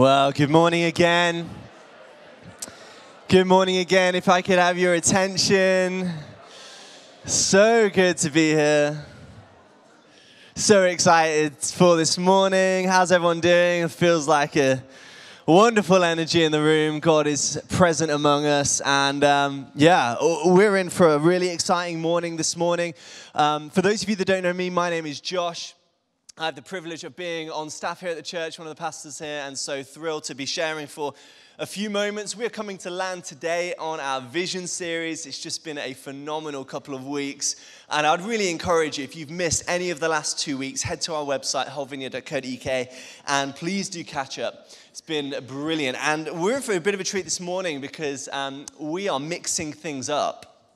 Well, good morning again. Good morning again. If I could have your attention. So good to be here. So excited for this morning. How's everyone doing? It feels like a wonderful energy in the room. God is present among us. And um, yeah, we're in for a really exciting morning this morning. Um, for those of you that don't know me, my name is Josh. I have the privilege of being on staff here at the church, one of the pastors here, and so thrilled to be sharing for a few moments. We're coming to land today on our vision series. It's just been a phenomenal couple of weeks. And I'd really encourage you, if you've missed any of the last two weeks, head to our website, hullvineyard.co.uk, and please do catch up. It's been brilliant. And we're in for a bit of a treat this morning because um, we are mixing things up.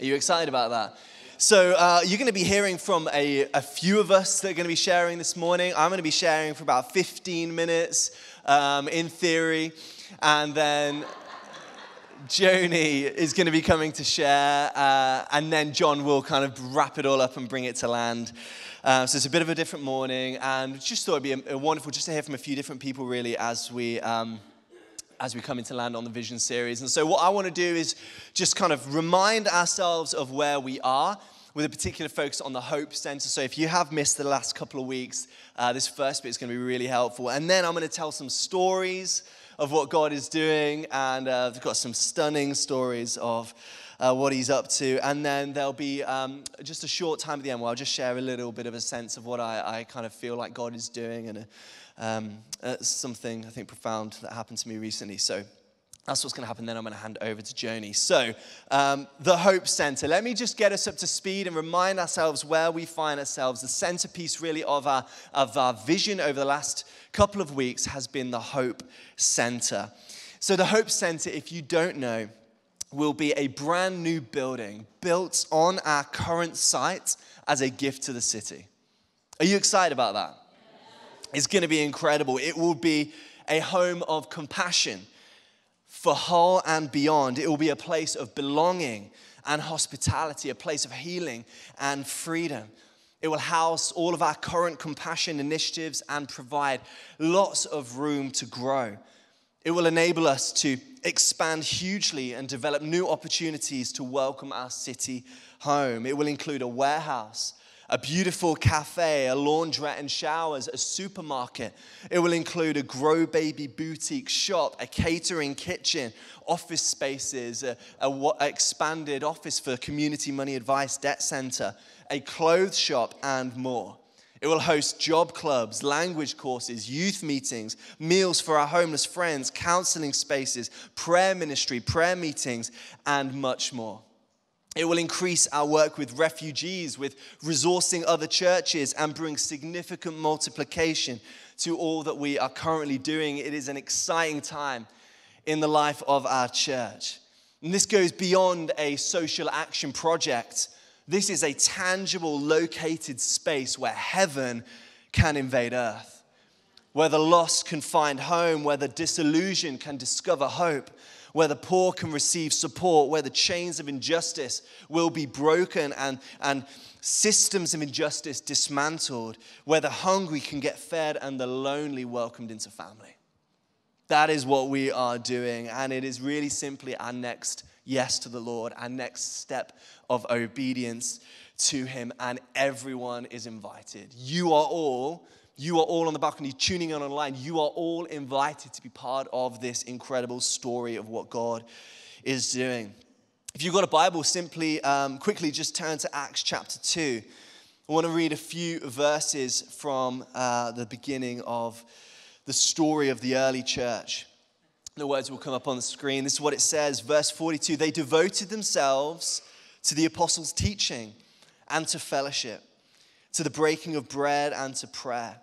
Are you excited about that? So, uh, you're going to be hearing from a, a, few of us that are going to be sharing this morning. I'm going to be sharing for about 15 minutes um, in theory. And then Joni is going to be coming to share. Uh, and then John will kind of wrap it all up and bring it to land. Uh, so, it's a bit of a different morning. And just thought it'd be a, a wonderful just to hear from a few different people, really, as we. Um, as we come into land on the vision series. And so, what I want to do is just kind of remind ourselves of where we are with a particular focus on the Hope Center. So, if you have missed the last couple of weeks, uh, this first bit is going to be really helpful. And then I'm going to tell some stories of what God is doing, and uh, I've got some stunning stories of. Uh, what he's up to. And then there'll be um, just a short time at the end where I'll just share a little bit of a sense of what I, I kind of feel like God is doing and um, uh, something I think profound that happened to me recently. So that's what's going to happen. Then I'm going to hand over to Joni. So, um, the Hope Center. Let me just get us up to speed and remind ourselves where we find ourselves. The centerpiece, really, of our, of our vision over the last couple of weeks has been the Hope Center. So, the Hope Center, if you don't know, will be a brand new building built on our current site as a gift to the city. Are you excited about that? It's going to be incredible. It will be a home of compassion for Hull and beyond. It will be a place of belonging and hospitality, a place of healing and freedom. It will house all of our current compassion initiatives and provide lots of room to grow. It will enable us to expand hugely and develop new opportunities to welcome our city home. It will include a warehouse, a beautiful cafe, a laundrette and showers, a supermarket. It will include a grow baby boutique shop, a catering kitchen, office spaces, a, a, expanded office for community money advice debt center, a clothes shop, and more. It will host job clubs, language courses, youth meetings, meals for our homeless friends, counseling spaces, prayer ministry, prayer meetings, and much more. It will increase our work with refugees, with resourcing other churches, and bring significant multiplication to all that we are currently doing. It is an exciting time in the life of our church. And this goes beyond a social action project. This is a tangible, located space where heaven can invade earth, where the lost can find home, where the disillusioned can discover hope where the poor can receive support, where the chains of injustice will be broken and, and systems of injustice dismantled, where the hungry can get fed and the lonely welcomed into family. That is what we are doing, and it is really simply our next yes to the Lord, our next step of obedience to Him, and everyone is invited. You are all you are all on the balcony tuning in online. You are all invited to be part of this incredible story of what God is doing. If you've got a Bible, simply um, quickly just turn to Acts chapter 2. I want to read a few verses from uh, the beginning of the story of the early church. The words will come up on the screen. This is what it says, verse 42 They devoted themselves to the apostles' teaching and to fellowship, to the breaking of bread and to prayer.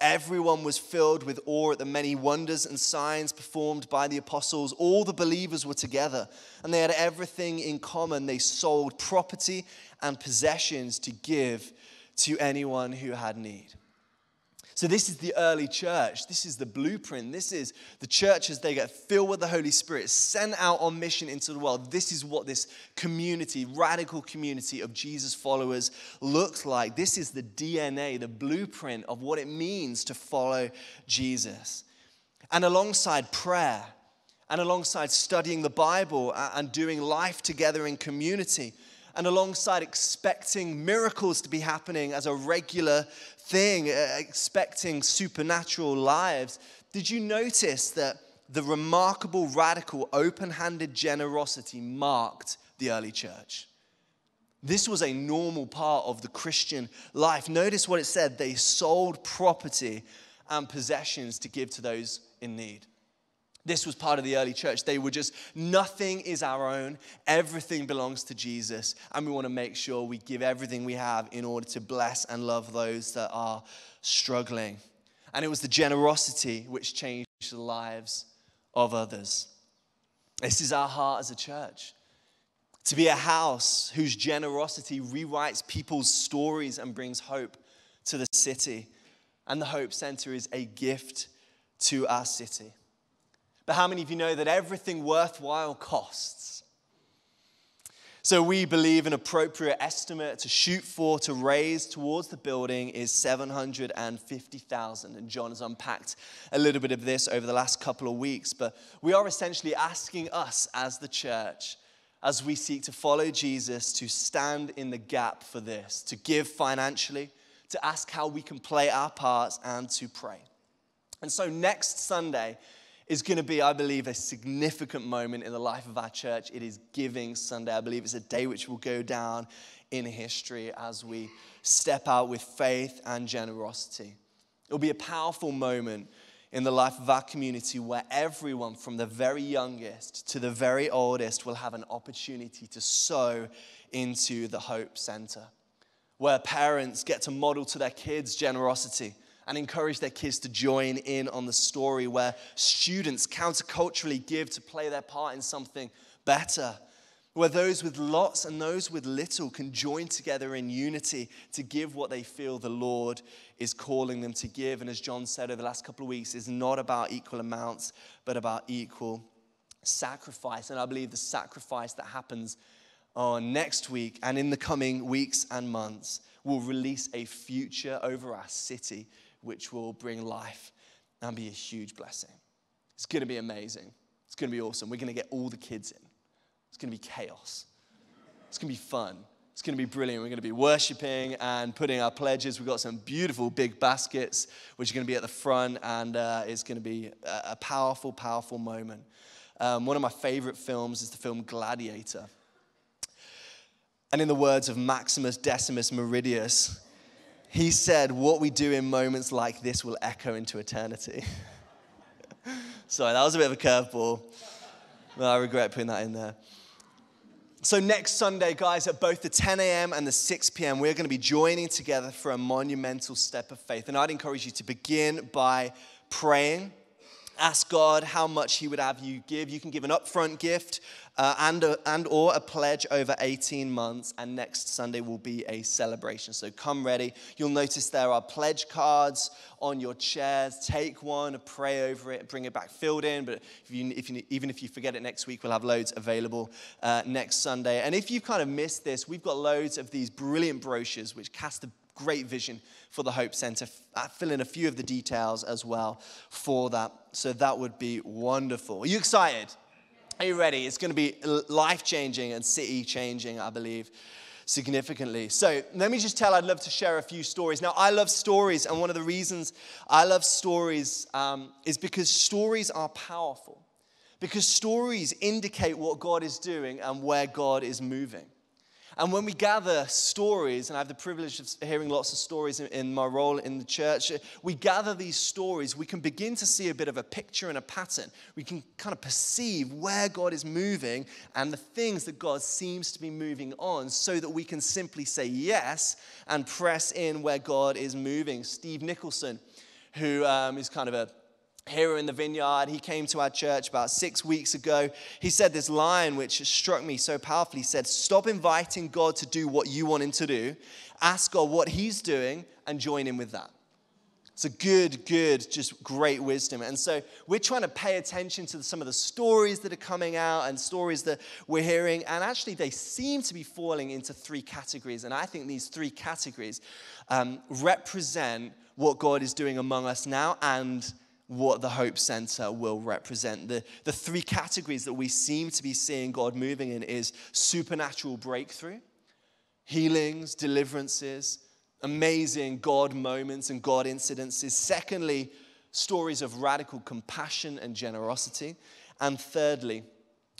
Everyone was filled with awe at the many wonders and signs performed by the apostles. All the believers were together and they had everything in common. They sold property and possessions to give to anyone who had need. So, this is the early church. This is the blueprint. This is the church as they get filled with the Holy Spirit, sent out on mission into the world. This is what this community, radical community of Jesus followers, looks like. This is the DNA, the blueprint of what it means to follow Jesus. And alongside prayer, and alongside studying the Bible and doing life together in community, and alongside expecting miracles to be happening as a regular thing, uh, expecting supernatural lives, did you notice that the remarkable, radical, open handed generosity marked the early church? This was a normal part of the Christian life. Notice what it said they sold property and possessions to give to those in need. This was part of the early church. They were just, nothing is our own, everything belongs to Jesus, and we want to make sure we give everything we have in order to bless and love those that are struggling. And it was the generosity which changed the lives of others. This is our heart as a church. To be a house whose generosity rewrites people's stories and brings hope to the city. And the Hope Center is a gift to our city. But how many of you know that everything worthwhile costs? So we believe an appropriate estimate to shoot for, to raise towards the building is 750,000. And John has unpacked a little bit of this over the last couple of weeks. But we are essentially asking us as the church, as we seek to follow Jesus, to stand in the gap for this, to give financially, to ask how we can play our parts, and to pray. And so next Sunday, is going to be, I believe, a significant moment in the life of our church. It is Giving Sunday. I believe it's a day which will go down in history as we step out with faith and generosity. It will be a powerful moment in the life of our community where everyone from the very youngest to the very oldest will have an opportunity to sow into the Hope Center, where parents get to model to their kids generosity and encourage their kids to join in on the story where students counterculturally give to play their part in something better. Where those with lots and those with little can join together in unity to give what they feel the Lord is calling them to give. And as John said over the last couple of weeks, is not about equal amounts, but about equal sacrifice. And I believe the sacrifice that happens on next week and in the coming weeks and months will release a future over our city which will bring life and be a huge blessing. It's going to be amazing. It's going to be awesome. We're going to get all the kids in. It's going to be chaos. It's going to be fun. It's going to be brilliant. We're going to be worshiping and putting our pledges. We've got some beautiful big baskets, which are going to be at the front, and uh, it's going to be a, powerful, powerful moment. Um, one of my favorite films is the film Gladiator. And in the words of Maximus Decimus Meridius, he said, What we do in moments like this will echo into eternity. Sorry, that was a bit of a curveball. I regret putting that in there. So, next Sunday, guys, at both the 10 a.m. and the 6 p.m., we're going to be joining together for a monumental step of faith. And I'd encourage you to begin by praying ask God how much He would have you give. You can give an upfront gift uh, and, a, and or a pledge over 18 months, and next Sunday will be a celebration. So come ready. You'll notice there are pledge cards on your chairs. Take one, pray over it, bring it back filled in. But if you, if you, even if you forget it next week, we'll have loads available uh, next Sunday. And if you've kind of missed this, we've got loads of these brilliant brochures which cast a great vision for the Hope Center. Uh, fill in a few of the details as well for that. So that would be wonderful. Are you excited? Are you ready? It's going to be life changing and city changing, I believe significantly. So let me just tell, I'd love to share a few stories. Now, I love stories, and one of the reasons I love stories um, is because stories are powerful. Because stories indicate what God is doing and where God is moving. And when we gather stories, and I have the privilege of hearing lots of stories in, my role in the church, we gather these stories, we can begin to see a bit of a picture and a pattern. We can kind of perceive where God is moving and the things that God seems to be moving on so that we can simply say yes and press in where God is moving. Steve Nicholson, who um, is kind of a here in the vineyard. He came to our church about six weeks ago. He said this line which struck me so powerfully. He said, Stop inviting God to do what you want him to do. Ask God what he's doing and join in with that. It's a good, good, just great wisdom. And so we're trying to pay attention to some of the stories that are coming out and stories that we're hearing. And actually, they seem to be falling into three categories. And I think these three categories um, represent what God is doing among us now and what the Hope Center will represent. The, the three categories that we seem to be seeing God moving in is supernatural breakthrough, healings, deliverances, amazing God moments and God incidences. Secondly, stories of radical compassion and generosity. And thirdly,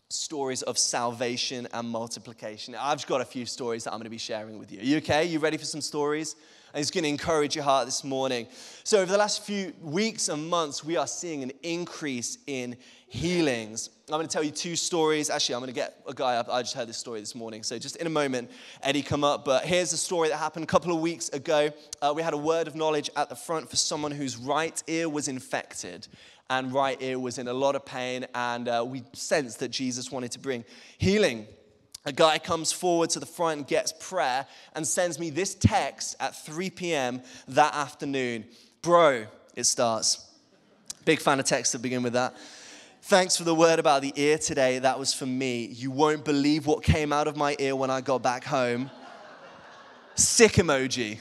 stories of salvation and multiplication. I've got a few stories that I'm going to be sharing with you. Are you okay? You ready for some stories? And it's going to encourage your heart this morning. So, over the last few weeks and months, we are seeing an increase in healings. I'm going to tell you two stories. Actually, I'm going to get a guy up. I just heard this story this morning. So, just in a moment, Eddie, come up. But here's a story that happened a couple of weeks ago. Uh, we had a word of knowledge at the front for someone whose right ear was infected and right ear was in a lot of pain. And uh, we sensed that Jesus wanted to bring healing a guy comes forward to the front and gets prayer and sends me this text at 3 p.m. that afternoon. Bro, it starts. Big fan of texts that begin with that. Thanks for the word about the ear today. That was for me. You won't believe what came out of my ear when I got back home. Sick emoji.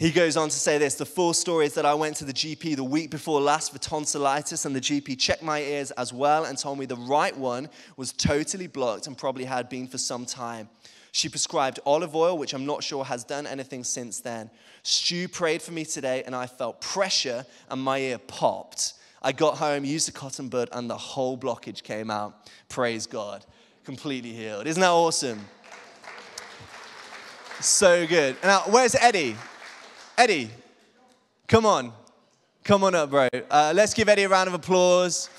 He goes on to say this the full story is that I went to the GP the week before last for tonsillitis, and the GP checked my ears as well and told me the right one was totally blocked and probably had been for some time. She prescribed olive oil, which I'm not sure has done anything since then. Stu prayed for me today, and I felt pressure, and my ear popped. I got home, used a cotton bud, and the whole blockage came out. Praise God. Completely healed. Isn't that awesome? So good. Now, where's Eddie? Eddie, come on. Come on up, bro. Uh, let's give Eddie a round of applause.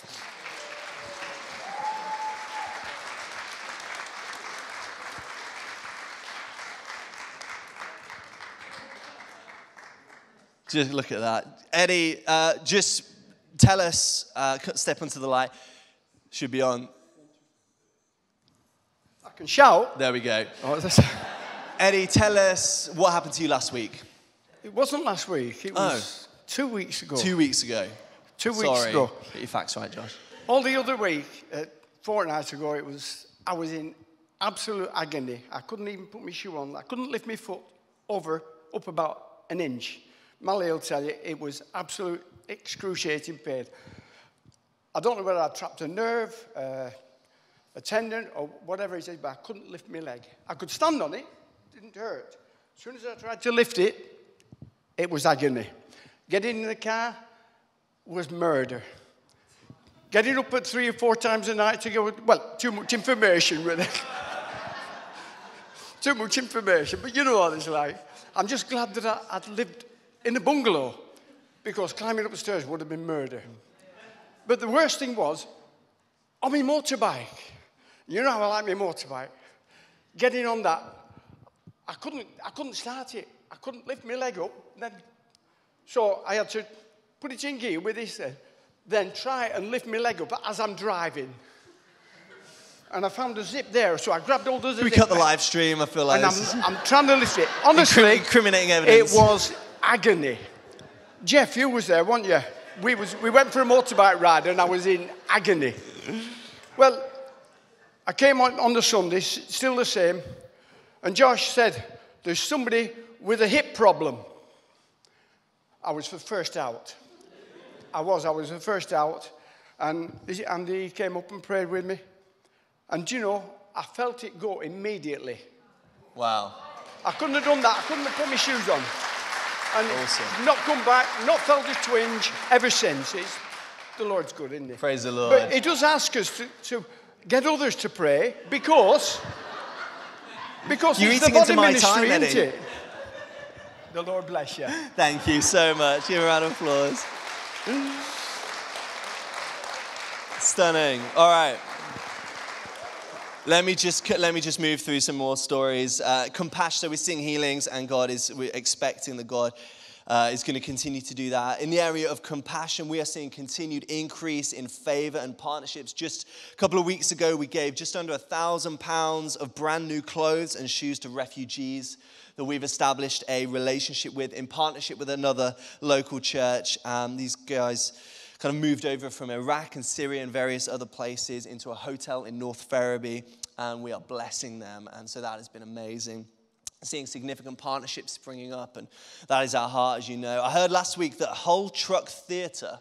Just look at that. Eddie, uh, just tell us, uh, step into the light. Should be on. I can shout. There we go. Oh, Eddie, tell us what happened to you last week. It wasn't last week. It was oh. two weeks ago. Two weeks ago. Two weeks Sorry. ago. Get your facts right, Josh. All the other week, uh, fortnight ago, it was. I was in absolute agony. I couldn't even put my shoe on. I couldn't lift my foot over up about an inch. Mally will tell you it was absolute excruciating pain. I don't know whether I trapped a nerve, uh, a tendon, or whatever it is, but I couldn't lift my leg. I could stand on it, it didn't hurt. As soon as I tried to lift it, it was agony. Getting in the car was murder. Getting up at three or four times a night to go, well, too much information, really. too much information, but you know what it's like. I'm just glad that I, would lived in a bungalow because climbing up the stairs would have been murder. But the worst thing was, on my motorbike, you know how I like my motorbike, getting on that, I couldn't, I couldn't start it. I couldn't lift my leg up. Then, so I had to put it in gear with this, uh, then try and lift my leg up as I'm driving. And I found a zip there, so I grabbed all the zip. We cut the live stream, I feel like. And I'm, I'm trying to lift it. Honestly, incriminating evidence. It was agony. Jeff, you was there, weren't you? We, was, we went for a motorbike ride and I was in agony. Well, I came on, on the Sunday, still the same, and Josh said, There's somebody with a hip problem. I was the first out. I was, I was the first out. And Andy came up and prayed with me. And you know, I felt it go immediately. Wow. I couldn't have done that. I couldn't have put my shoes on. And awesome. not come back, not felt a twinge ever since. It's, the Lord's good, isn't he? Praise the Lord. But He does ask us to, to get others to pray because, because You're it's the body ministry, time, isn't it? The Lord bless you. Thank you so much. Give a round of applause. Stunning. All right. Let me just let me just move through some more stories. Uh, compassion. So we're seeing healings, and God is we're expecting that God uh, is going to continue to do that. In the area of compassion, we are seeing continued increase in favor and partnerships. Just a couple of weeks ago, we gave just under a thousand pounds of brand new clothes and shoes to refugees that we've established a relationship with in partnership with another local church. Um, these guys kind of moved over from Iraq and Syria and various other places into a hotel in North Ferriby, and we are blessing them. And so that has been amazing. seeing significant partnerships springing up, and that is our heart, as you know. I heard last week that Hull Truck Theatre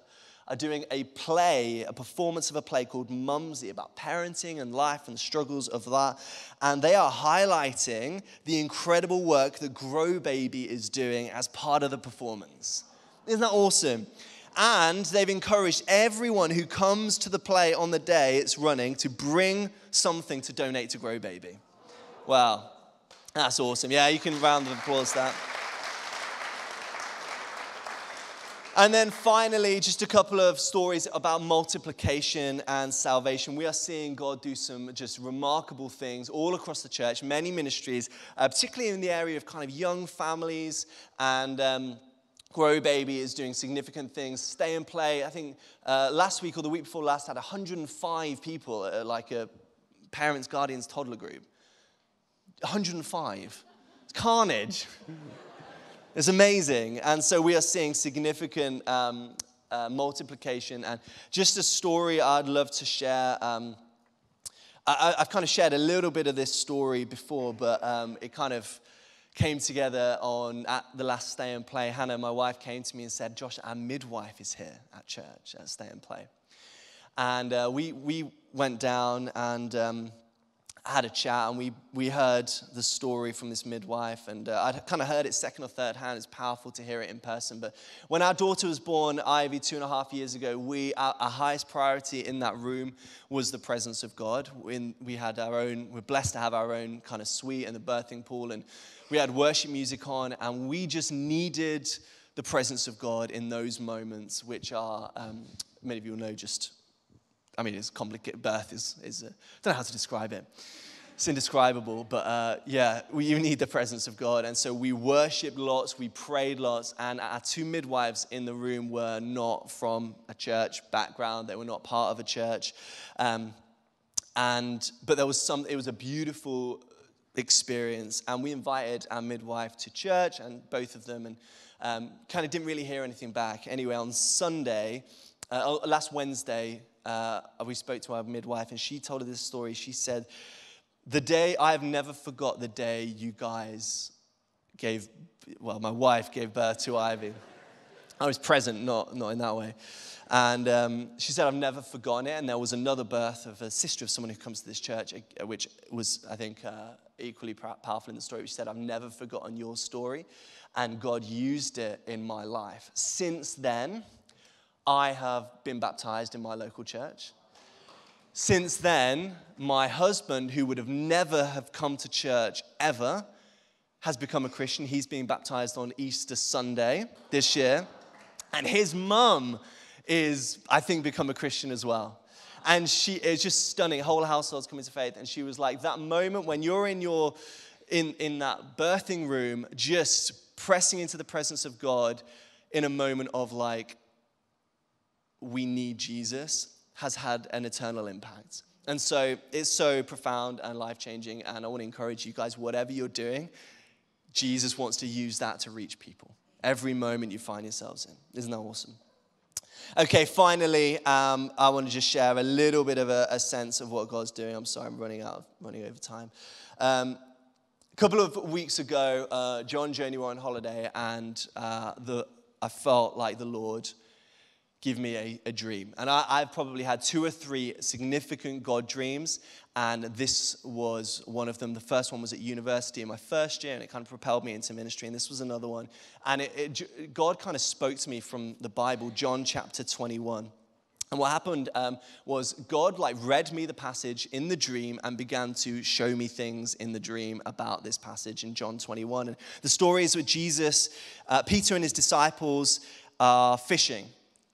are doing a play, a performance of a play called Mumsy about parenting and life and the struggles of that. And they are highlighting the incredible work that Grow Baby is doing as part of the performance. Isn't that awesome? And they've encouraged everyone who comes to the play on the day it's running to bring something to donate to Grow Baby. Wow, that's awesome. Yeah, you can round of applause that. And then finally, just a couple of stories about multiplication and salvation. We are seeing God do some just remarkable things all across the church, many ministries, uh, particularly in the area of kind of young families and. Um, Grow Baby is doing significant things. Stay and Play, I think uh, last week or the week before last, had 105 people, uh, like a parents, guardians, toddler group. 105. It's carnage. It's amazing. And so we are seeing significant um, uh, multiplication. And just a story I'd love to share. Um, I, have kind of shared a little bit of this story before, but um, it kind of came together on at the last Stay and Play. Hannah, my wife, came to me and said, Josh, our midwife is here at church at Stay and Play. And uh, we, we went down and um, had a chat and we, we heard the story from this midwife and uh, I'd kind of heard it second or third hand. It's powerful to hear it in person. But when our daughter was born, Ivy, two and a half years ago, we, our, our highest priority in that room was the presence of God. In, we had our own, we're blessed to have our own kind of suite and the birthing pool and we had worship music on and we just needed the presence of God in those moments, which are, um, many of you will know, just I mean, it's complicated. Birth is, is uh, I don't know how to describe it. It's indescribable, but uh, yeah, we, you need the presence of God. And so we worshiped lots, we prayed lots, and our two midwives in the room were not from a church background, they were not part of a church. Um, and, but there was some, it was a beautiful experience. And we invited our midwife to church, and both of them, and um, kind of didn't really hear anything back. Anyway, on Sunday, uh, last Wednesday, uh, we spoke to our midwife, and she told us this story. She said, The day, I have never forgot the day you guys gave, well, my wife gave birth to Ivy. I was present, not, not in that way. And um, she said, I've never forgotten it. And there was another birth of a sister of someone who comes to this church, uh, which was, I think, uh, equally powerful in the story. She said, I've never forgotten your story. And God used it in my life. Since then, I have been baptized in my local church. Since then, my husband, who would have never have come to church ever, has become a Christian. He's being baptized on Easter Sunday this year. And his mum is, I think, become a Christian as well. And she is just stunning. Whole household's coming to faith. And she was like, that moment when you're in your in, in that birthing room, just pressing into the presence of God in a moment of like, we need Jesus has had an eternal impact. And so it's so profound and life changing. And I want to encourage you guys, whatever you're doing, Jesus wants to use that to reach people every moment you find yourselves in. Isn't that awesome? Okay, finally, um, I want to just share a little bit of a, a, sense of what God's doing. I'm sorry, I'm running out, of, running over time. Um, a couple of weeks ago, uh, John Journey were on holiday, and uh, the, I felt like the Lord give me a, a dream. And I, have probably had two or three significant God dreams, and this was one of them. The first one was at university in my first year, and it kind of propelled me into ministry, and this was another one. And it, it, God kind of spoke to me from the Bible, John chapter 21. And what happened um, was God like read me the passage in the dream and began to show me things in the dream about this passage in John 21. And the story is with Jesus, uh, Peter and his disciples are fishing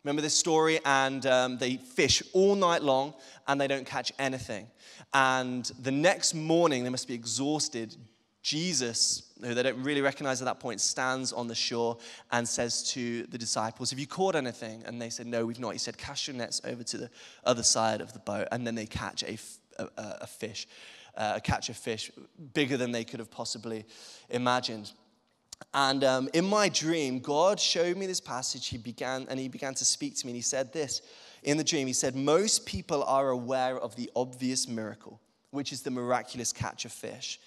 Remember this story? And um, they fish all night long and they don't catch anything. And the next morning, they must be exhausted. Jesus, who they don't really recognize at that point, stands on the shore and says to the disciples, Have you caught anything? And they said, No, we've not. He said, Cast your nets over to the other side of the boat. And then they catch a, a, a fish, uh, catch a fish bigger than they could have possibly imagined. And um, in my dream, God showed me this passage. He began, and he began to speak to me. And he said this in the dream. He said, Most people are aware of the obvious miracle, which is the miraculous catch of fish.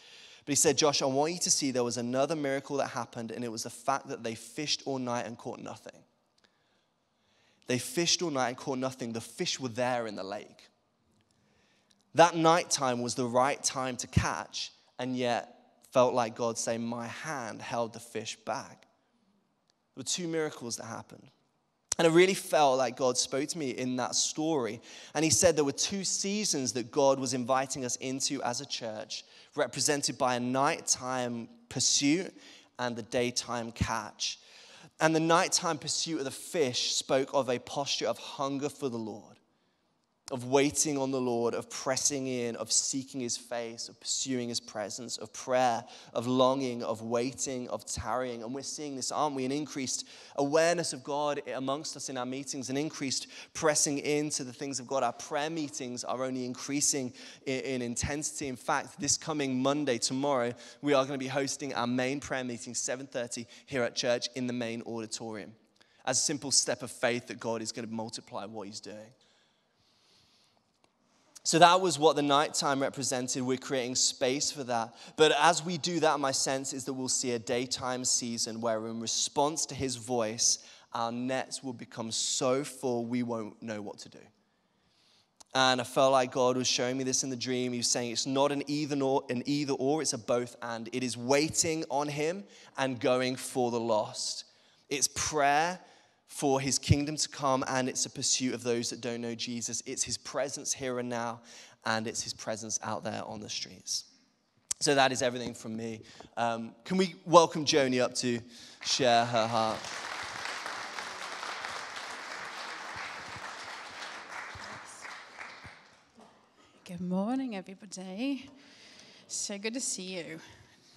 But he said, Josh, I want you to see there was another miracle that happened, and it was the fact that they fished all night and caught nothing. They fished all night and caught nothing. The fish were there in the lake. That night time was the right time to catch, and yet felt like God saying, My hand held the fish back. There were two miracles that happened. And I really felt like God spoke to me in that story. And He said there were two seasons that God was inviting us into as a church, represented by a nighttime pursuit and the daytime catch. And the nighttime pursuit of the fish spoke of a posture of hunger for the Lord of waiting on the Lord, of pressing in, of seeking his face, of pursuing his presence, of prayer, of longing, of waiting, of tarrying. And we're seeing this, aren't we? An increased awareness of God amongst us in our meetings, an increased pressing into the things of God. Our prayer meetings are only increasing in, in intensity. In fact, this coming Monday, tomorrow, we are going to be hosting our main prayer meeting, 7:30, here at church in the main auditorium. As a simple step of faith that God is going to multiply what he's doing. So that was what the nighttime represented. We're creating space for that. But as we do that, my sense is that we'll see a daytime season where, in response to his voice, our nets will become so full we won't know what to do. And I felt like God was showing me this in the dream. He was saying it's not an either or, an either or, it's a both and. It is waiting on him and going for the lost. It's prayer for his kingdom to come, and it's a pursuit of those that don't know Jesus. It's his presence here and now, and it's his presence out there on the streets. So that is everything from me. Um, can we welcome Joni up to share her heart? Good morning, everybody. So good to see you.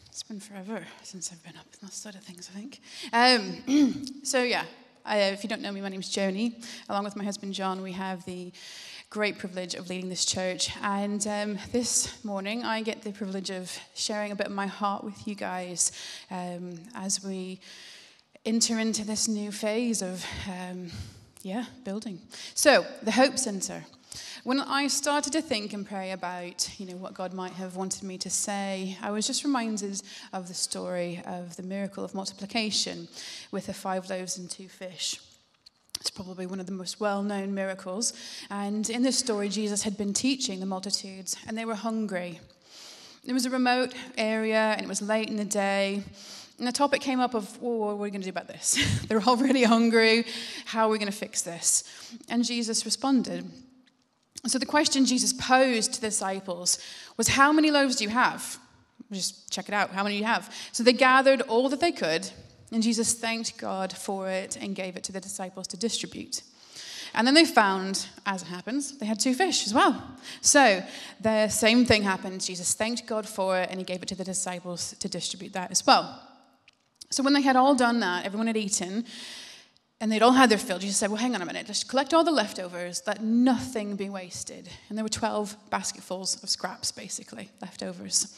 It's been forever since I've been up in that side of things, I think. Um, so, yeah, uh, if you don't know me, my name's Joni. Along with my husband John, we have the great privilege of leading this church. And um, this morning, I get the privilege of sharing a bit of my heart with you guys um, as we enter into this new phase of, um, yeah, building. So, the Hope Centre. When I started to think and pray about, you know, what God might have wanted me to say, I was just reminded of the story of the miracle of multiplication with the five loaves and two fish. It's probably one of the most well known miracles. And in this story, Jesus had been teaching the multitudes, and they were hungry. It was a remote area, and it was late in the day. And the topic came up of, well, what are we going to do about this? They're already hungry. How are we going to fix this? And Jesus responded. So the question Jesus posed to the disciples was, How many loaves do you have? Just check it out. How many do you have? So they gathered all that they could, and Jesus thanked God for it and gave it to the disciples to distribute. And then they found, as it happens, they had two fish as well. So the same thing happened. Jesus thanked God for it and he gave it to the disciples to distribute that as well. So when they had all done that, everyone had eaten, and they'd all had their fill. Jesus said, Well, hang on a minute, just collect all the leftovers, let nothing be wasted. And there were 12 basketfuls of scraps, basically, leftovers.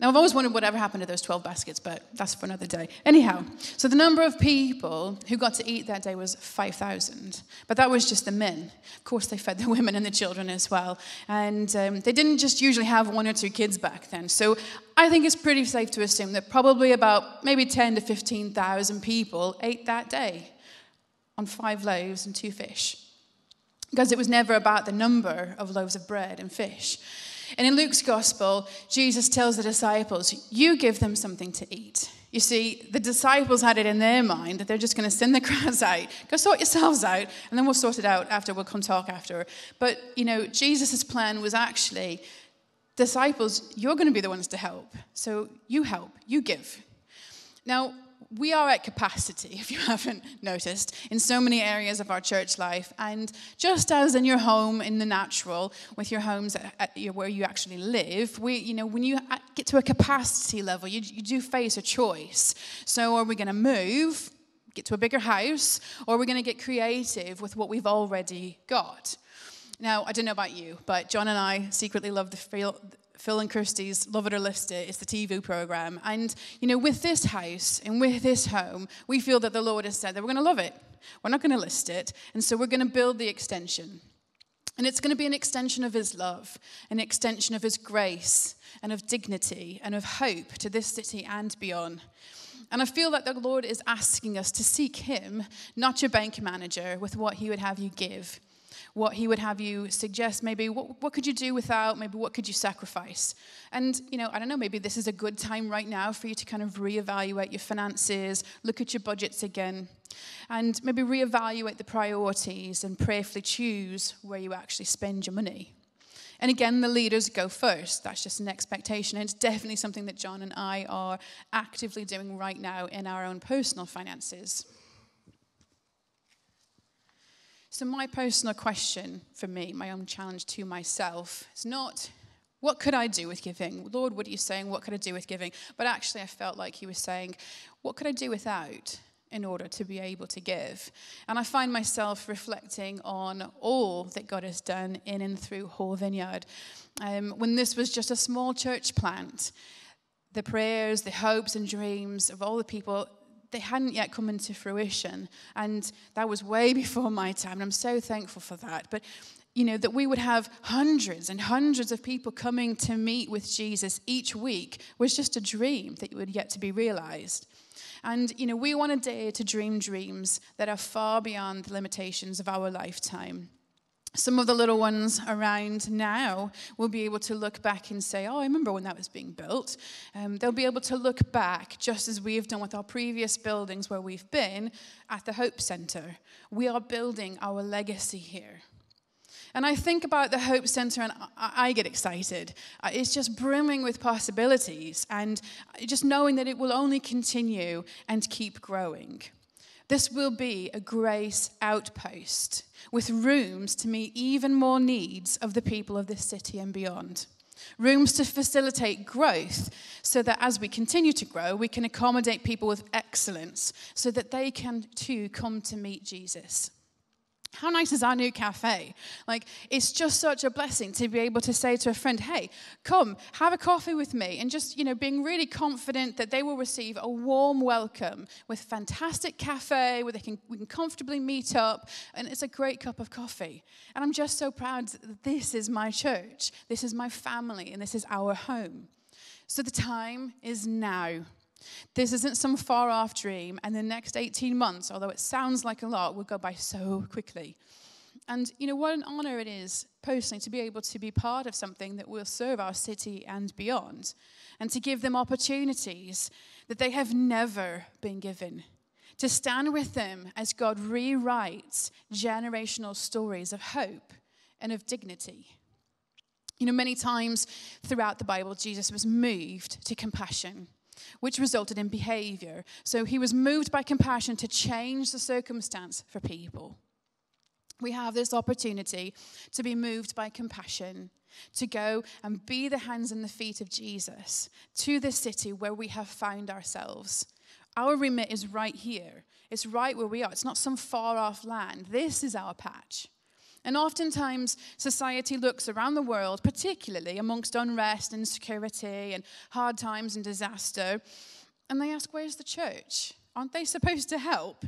Now, I've always wondered whatever happened to those 12 baskets, but that's for another day. Anyhow, so the number of people who got to eat that day was 5,000. But that was just the men. Of course, they fed the women and the children as well. And um, they didn't just usually have one or two kids back then. So I think it's pretty safe to assume that probably about maybe 10 to 15,000 people ate that day on five loaves and two fish. Because it was never about the number of loaves of bread and fish. And in Luke's gospel, Jesus tells the disciples, You give them something to eat. You see, the disciples had it in their mind that they're just going to send the crowds out, go sort yourselves out, and then we'll sort it out after, we'll come talk after. But, you know, Jesus' plan was actually, disciples, you're going to be the ones to help. So you help, you give. Now, we are at capacity, if you haven't noticed, in so many areas of our church life. And just as in your home, in the natural, with your homes at, at your, where you actually live, we, you know, when you uh, get to a capacity level, you, you do face a choice. So, are we going to move, get to a bigger house, or are we going to get creative with what we've already got? Now, I don't know about you, but John and I secretly love the feel, Phil and Kirsty's Love It or List It. It's the TV program. And, you know, with this house and with this home, we feel that the Lord has said that we're going to love it. We're not going to list it. And so we're going to build the extension. And it's going to be an extension of his love, an extension of his grace and of dignity and of hope to this city and beyond. And I feel that the Lord is asking us to seek him, not your bank manager, with what he would have you give what he would have you suggest maybe what, what could you do without maybe what could you sacrifice and you know i don't know maybe this is a good time right now for you to kind of reevaluate your finances look at your budgets again and maybe reevaluate the priorities and prayerfully choose where you actually spend your money and again, the leaders go first. That's just an expectation. And it's definitely something that John and I are actively doing right now in our own personal finances. So, my personal question for me, my own challenge to myself, is not what could I do with giving? Lord, what are you saying? What could I do with giving? But actually, I felt like he was saying, what could I do without? in order to be able to give. And I find myself reflecting on all that God has done in and through Hull Vineyard. Um, when this was just a small church plant, the prayers, the hopes, and dreams of all the people they hadn't yet come into fruition. And that was way before my time. And I'm so thankful for that. But, you know, that we would have hundreds and hundreds of people coming to meet with Jesus each week was just a dream that would yet to be realized. And, you know, we want to dare to dream dreams that are far beyond the limitations of our lifetime some of the little ones around now will be able to look back and say, Oh, I remember when that was being built. Um, they'll be able to look back, just as we've done with our previous buildings where we've been at the Hope Center. We are building our legacy here. And I think about the Hope Center and I, get excited. Uh, it's just brimming with possibilities and just knowing that it will only continue and keep growing. This will be a grace outpost with rooms to meet even more needs of the people of this city and beyond. Rooms to facilitate growth so that as we continue to grow, we can accommodate people with excellence so that they can too come to meet Jesus. How nice is our new cafe? Like, it's just such a blessing to be able to say to a friend, hey, come, have a coffee with me. And just, you know, being really confident that they will receive a warm welcome with fantastic cafe where they can, we can comfortably meet up. And it's a great cup of coffee. And I'm just so proud that this is my church, this is my family, and this is our home. So the time is now. This isn't some far off dream, and the next 18 months, although it sounds like a lot, will go by so quickly. And you know, what an honor it is, personally, to be able to be part of something that will serve our city and beyond, and to give them opportunities that they have never been given. To stand with them as God rewrites generational stories of hope and of dignity. You know, many times throughout the Bible, Jesus was moved to compassion which resulted in behavior. So he was moved by compassion to change the circumstance for people. We have this opportunity to be moved by compassion, to go and be the hands and the feet of Jesus to the city where we have found ourselves. Our remit is right here. It's right where we are. It's not some far off land. This is our patch. And oftentimes, society looks around the world, particularly amongst unrest and insecurity and hard times and disaster, and they ask, Where's the church? Aren't they supposed to help?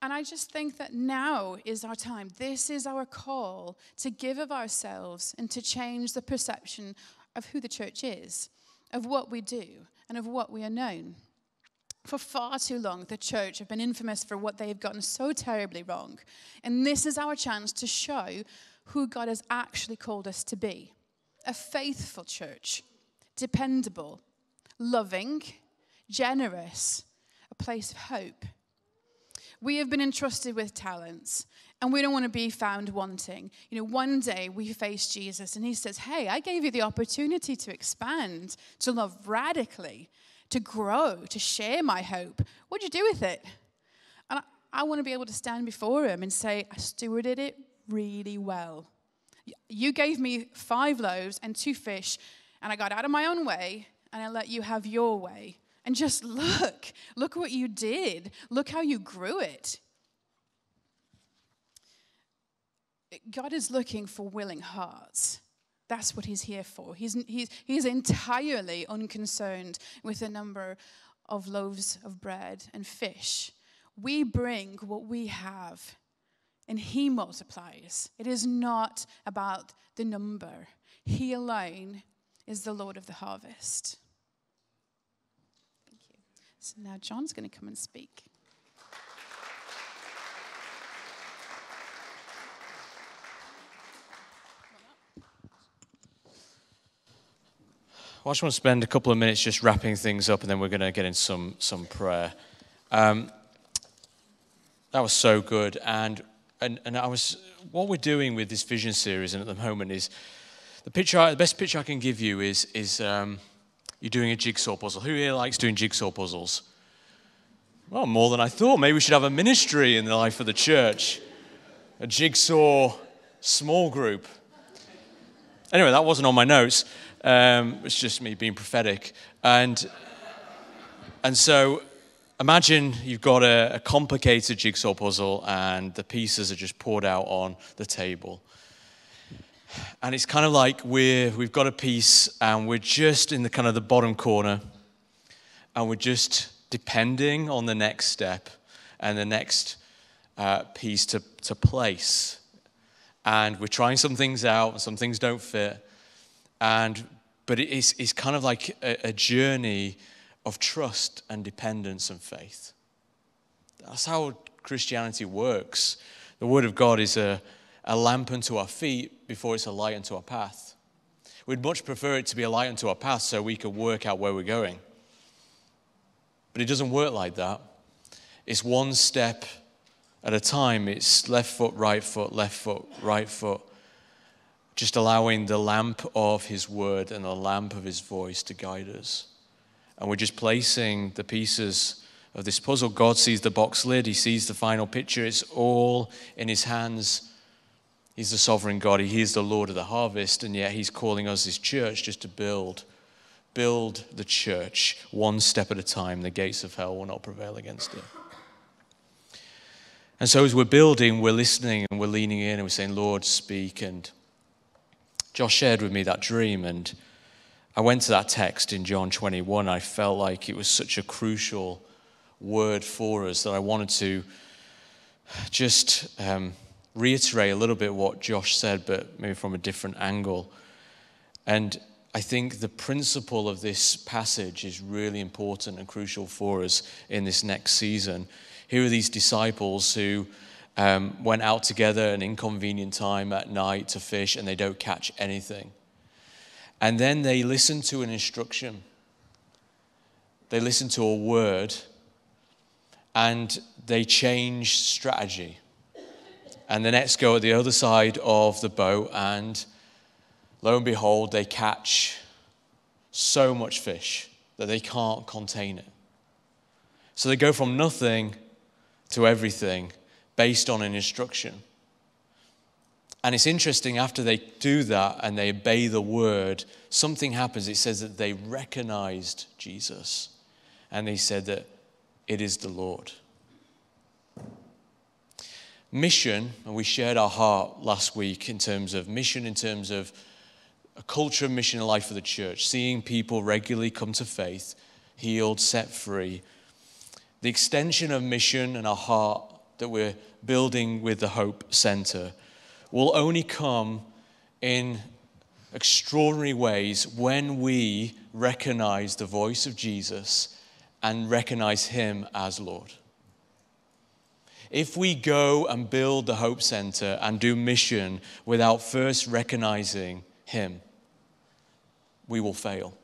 And I just think that now is our time. This is our call to give of ourselves and to change the perception of who the church is, of what we do, and of what we are known. For far too long, the church have been infamous for what they have gotten so terribly wrong. And this is our chance to show who God has actually called us to be a faithful church, dependable, loving, generous, a place of hope. We have been entrusted with talents and we don't want to be found wanting. You know, one day we face Jesus and he says, Hey, I gave you the opportunity to expand, to love radically to grow, to share my hope. What'd you do with it? And I, I want to be able to stand before him and say, I stewarded it really well. You gave me five loaves and two fish, and I got out of my own way, and I let you have your way. And just look, look what you did. Look how you grew it. God is looking for willing hearts. That's what he's here for. He's, he's, he's entirely unconcerned with the number of loaves of bread and fish. We bring what we have and He multiplies. It is not about the number. He alone is the Lord of the harvest. Thank you. So now John's going to come and speak. I just want to spend a couple of minutes just wrapping things up, and then we're going to get in some some prayer. Um, that was so good, and and and I was what we're doing with this vision series, and at the moment is the picture. The best picture I can give you is is um, you're doing a jigsaw puzzle. Who here likes doing jigsaw puzzles? Well, more than I thought. Maybe we should have a ministry in the life of the church, a jigsaw small group. Anyway, that wasn't on my notes. Um, it's just me being prophetic. And, and so imagine you've got a, a, complicated jigsaw puzzle and the pieces are just poured out on the table. And it's kind of like we're, we've got a piece and we're just in the kind of the bottom corner and we're just depending on the next step and the next uh, piece to, to place. And we're trying some things out and some things don't fit. And, but it is, it's kind of like a, a journey of trust and dependence and faith. That's how Christianity works. The Word of God is a, a lamp unto our feet before it's a light unto our path. We'd much prefer it to be a light unto our path so we could work out where we're going. But it doesn't work like that. It's one step at a time. It's left foot, right foot, left foot, right foot, just allowing the lamp of His word and the lamp of His voice to guide us. And we're just placing the pieces of this puzzle. God sees the box lid, He sees the final picture. It's all in His hands. He's the sovereign God, He is the Lord of the harvest, and yet He's calling us, His church, just to build. Build the church one step at a time. The gates of hell will not prevail against it. And so, as we're building, we're listening and we're leaning in and we're saying, Lord, speak. And Josh shared with me that dream, and I went to that text in John 21. I felt like it was such a crucial word for us that I wanted to just um, reiterate a little bit what Josh said, but maybe from a different angle. And I think the principle of this passage is really important and crucial for us in this next season. Here are these disciples who um, went out together an inconvenient time at night to fish and they don't catch anything. And then they listen to an instruction, they listen to a word, and they change strategy. And the nets go at the other side of the boat, and lo and behold, they catch so much fish that they can't contain it. So they go from nothing to everything based on an instruction. And it's interesting, after they do that and they obey the word, something happens. It says that they recognized Jesus and they said that it is the Lord. Mission, and we shared our heart last week in terms of mission, in terms of a culture of mission in life for the church, seeing people regularly come to faith, healed, set free. The extension of mission and our heart that we're building with the Hope Center will only come in extraordinary ways when we recognize the voice of Jesus and recognize Him as Lord. If we go and build the Hope Center and do mission without first recognizing Him, we will fail.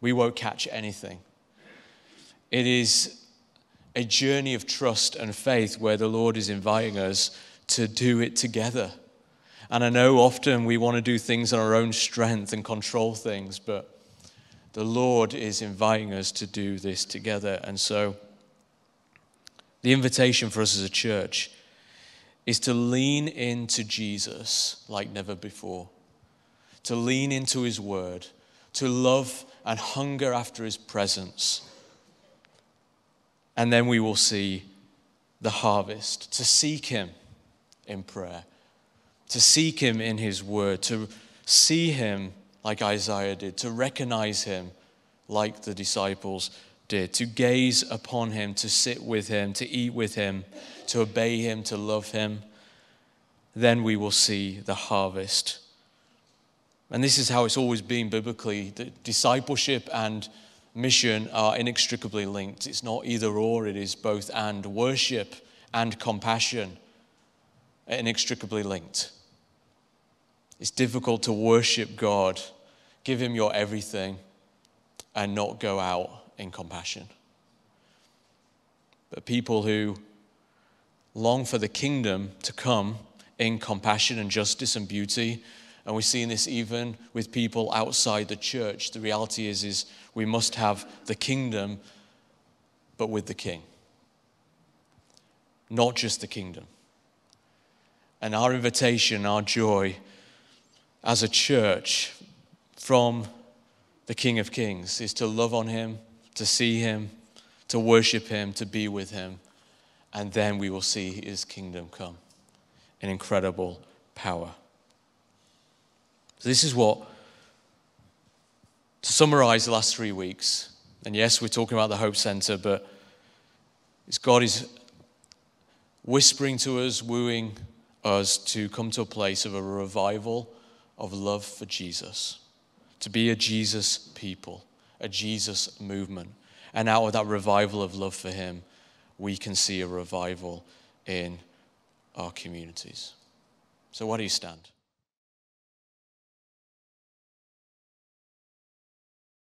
We won't catch anything. It is a journey of trust and faith where the Lord is inviting us to do it together. And I know often we want to do things on our own strength and control things, but the Lord is inviting us to do this together. And so, the invitation for us as a church is to lean into Jesus like never before, to lean into His Word, to love and hunger after His presence and then we will see the harvest, to seek Him in prayer, to seek Him in His word, to see Him like Isaiah did, to recognize Him like the disciples did to gaze upon him, to sit with him, to eat with him, to obey him, to love him. Then we will see the harvest. And this is how it's always been biblically. The discipleship and mission are inextricably linked. It's not either or, it is both and. Worship and compassion are inextricably linked. It's difficult to worship God, give Him your everything, and not go out in compassion. But people who long for the kingdom to come in compassion and justice and beauty, and we're seeing this even with people outside the church. The reality is, is we must have the kingdom, but with the king. Not just the kingdom. And our invitation, our joy as a church from the King of Kings is to love on him to see him, to worship him, to be with him. And then we will see his kingdom come in incredible power. So, this is what, to summarize the last three weeks, and yes, we're talking about the Hope Center, but it's God is whispering to us, wooing us to come to a place of a revival of love for Jesus, to be a Jesus people a Jesus movement. And out of that revival of love for Him, we can see a revival in our communities. So, why do you stand?